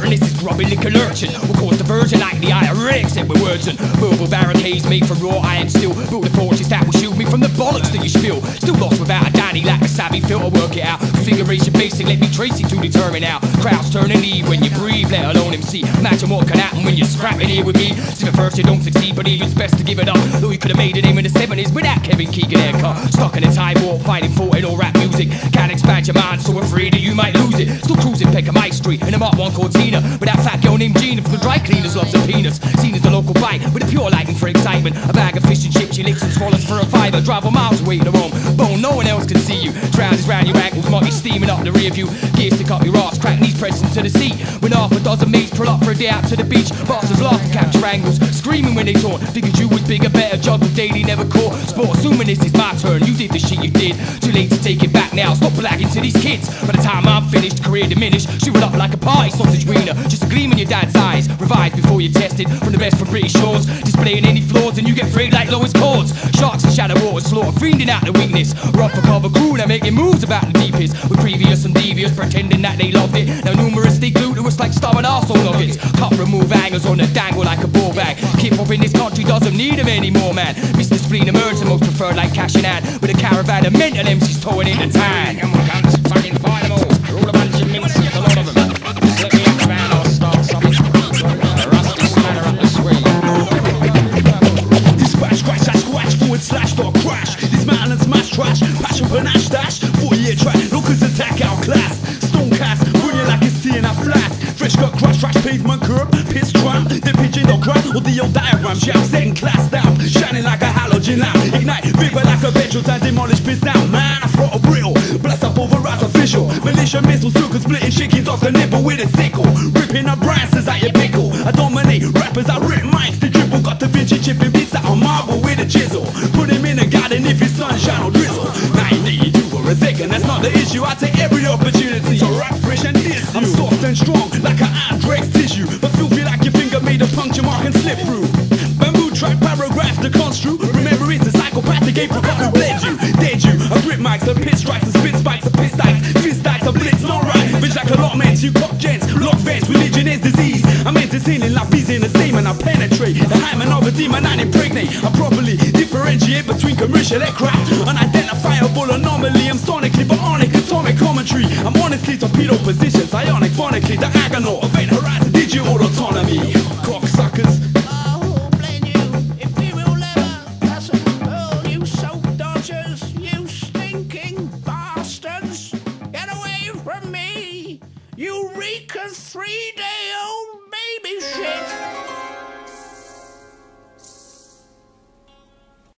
certain this this grubby liquor lurching will cause diversion like the IRA. Except with words and verbal barricades made from raw iron steel. Build the fortress that will shield me from the bollocks that you spill. Still lost without a daddy like a savvy filter, work it out. Configuration basic, let me trace it to determine how. Crowds turn and leave when you breathe, let alone MC. Imagine what can happen when you're scrapping here with me. See, at first you don't succeed, but it's best to give it up. Though you could have made a name in the 70s without Kevin Keegan haircut. Stuck in a time warp, fighting for it all rap music. Can't expand your mind, so afraid that you might lose it. Still cruising, pick 'em Street in a Mark 1 Cortina. But that fat girl named Gina from the dry cleaners loves her penis. Seen as the local bite, with a pure liking for excitement. A bag of fish and chips, she licks and swallows for a fiver. Drive a miles away to home. Bone, no one else can see you. Trousers round your ankles, muggy steaming up the rear view. Gear stick up your ass, crack knees pressing to the seat. When half a dozen mates pull up for a day out to the beach, bastards laugh and capture angles, screaming when they taunt. Figured you was bigger, better, juggle daily, never caught. Sport, assuming this is my turn. You did the shit you did. Too late to take it back now. Stop blagging to these kids. By the time I'm finished, career diminished. Shrivel up like a party sausage wiener. Just a gleam in your dad's eyes. Revive before you're tested. From the best from British shores. Displaying any flaws and you get frayed like lowest chords. Sharks and shadow waters slaughter, fiending out the weakness. Rough for cover crew, they're making moves about the deepest. With previous and devious, pretending that they loved it. Now numerous they glue to us like stubborn arsehole nuggets. Cut remove hangers on the dangle like a ball bag. Keep up in this country doesn't need them anymore, man. Mr. Spleen emerged most preferred like cash in hand. With a caravan of mental MCs towing in the tan. Forward slash, dot crash. Dismantle and smash trash, passion panache dash. 40 year track, lookers attack our class. Stone cast, you like it's tea in a flask. Fresh cut, crash, trash, pavement curb, piss tramp. The pigeon or crap, or the old diagram. Shout, second class down, shining like a halogen lamp. Ignite, vapor like a petrol tank, demolish, piss down. Man, I throw a brittle, blast up over as official. Militia missiles, circles, splitting chickens off the nipple with a sickle. Ripping up brasses at your pickle. I dominate rappers, I rip mics, chipping out on marble with a chisel. Put him in a garden if it's sunshine or drizzle. Now you need you for a second, that's not the issue. I take every opportunity to rap fresh and diss. I'm soft and strong, like an Andrex tissue. But filthy like your finger made a puncture mark and slip through. Bamboo track paragraph to construe. Remember, it's a psychopathic apricot who bled you, dead you. I grip mics, and pit strikes, and spit spikes, and piss dikes, fist dikes, and blitz, no man, you pop gents, lock vents, religion is disease. I'm entertaining like bees in a statement, I penetrate the hymen of a demon and impregnate. I properly differentiate between commercial aircraft, unidentifiable anomaly. I'm sonically bionic, atomic commentary. I'm honestly torpedo positions, ionic, phonically, diagonal, event horizon, digital autonomy. Of three-day-old baby shit.